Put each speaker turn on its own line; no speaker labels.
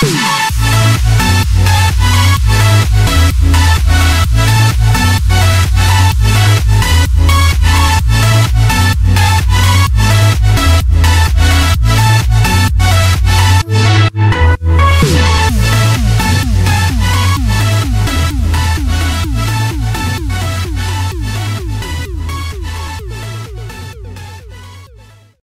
Peace.